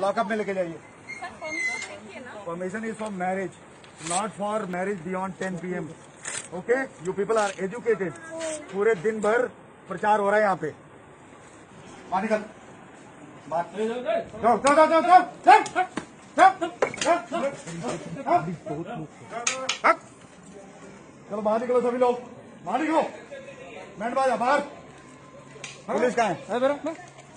Lockup में लेके जाइए permission is for marriage not for marriage beyond ten P M okay you people are educated पूरे दिन भर प्रचार हो रहा है यहाँ पे पानी बात चलो बाहर निकलो सभी लोग बाहर निकलो मैंने बाहर पुलिस का है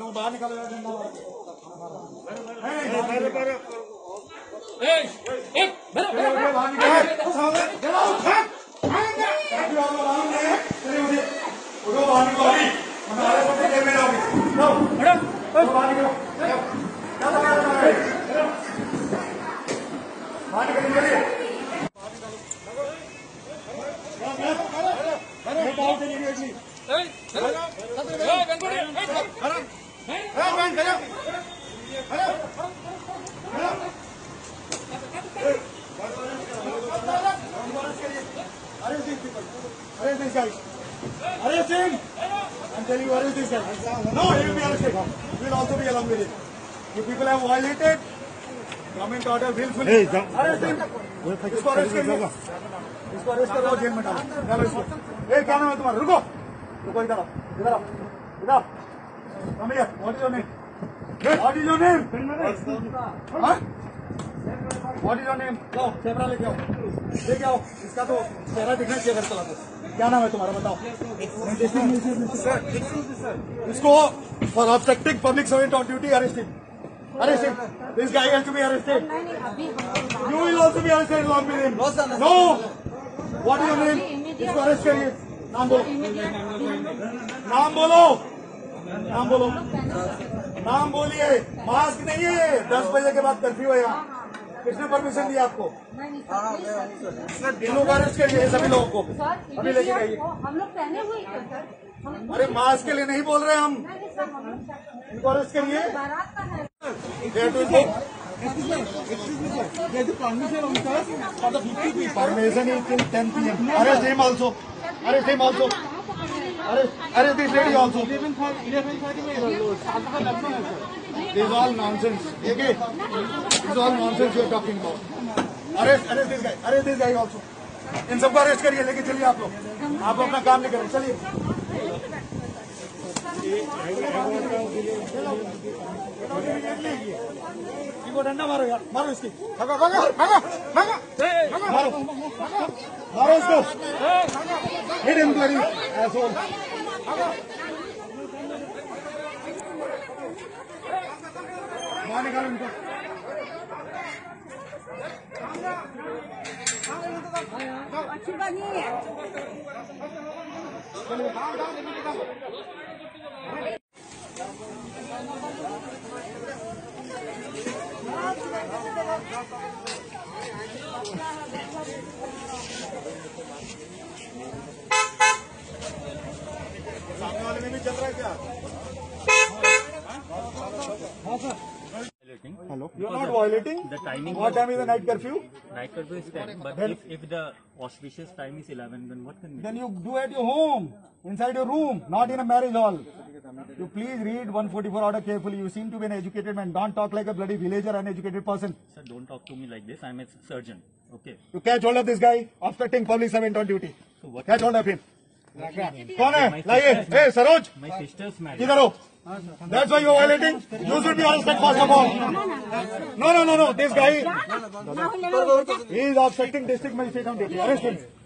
लोग बाहर निकल रहे हैं। This guy. Arrest him. I'm telling you, arrest this guy. No, he will be arrested. We will also be along with him. You people have violated government order willfully. Hey, Arrest him. इसको arrest करिए इसको arrest करो jail में डालो डालो इसको ए क्या नाम है तुम्हारा रुको रुको इधर आओ इधर आओ इधर आओ come here what is your name What is your name? What is your name? लाओ कैमरा लेके आओ लेके आओ इसका तो चेहरा दिखना चाहिए अगर चला तो क्या नाम है तुम्हारा बताओ इसको for obstructing public service on duty arresting arresting this guy has to be arrested you will also be arrested long with him no what is your name इसको अरेस्ट करिए नाम बोलो नाम बोलो नाम बोलो। नाम बोलिए। मास्क नहीं है। दस बजे के बाद कर्फ्यू है यहाँ। किसने परमिशन दिया आपको? दिनों का अरेस्ट करिए सभी लोगों को। अभी लेके जाइए। हम लोग पहने हुए अरे मास्क के लिए नहीं बोल रहे हम। इनको अरेस्ट करिए permission is till ten P M arrest also arrest him also अरे अरे this lady also this all nonsense okay this all nonsense you are talking about अरे अरे दिस गाय अरे दिस गाय आल्सो इन सबको arrest करिए लेके चलिए आप लोग। आप अपना काम नहीं कर। चलिए। इनको डंडा मारो यार मारो इसकी भागो भागो भागो भागो मारो मारो इसको हिट हिम ब्लडी एसोल बाहर निकालो इनको अच्छी बात नहीं है violating? The timing. What time is the night curfew? Night curfew is 10. But then, if, if the auspicious time is 11, then what can we Then you do at your home, inside your room, not in a marriage hall. You please read 144 order carefully. You seem to be an educated man. Don't talk like a bloody villager, an educated person. Sir, don't talk to me like this. I'm a surgeon. Okay. You catch hold of this guy obstructing public servant on duty. So what catch hold of him. कौन है लाइए ए सरोज. इधर हो That's why you're violating. You should be arrested first of all. No, no, no, no. This guy, he is obstructing district magistrate on duty. Arrest him.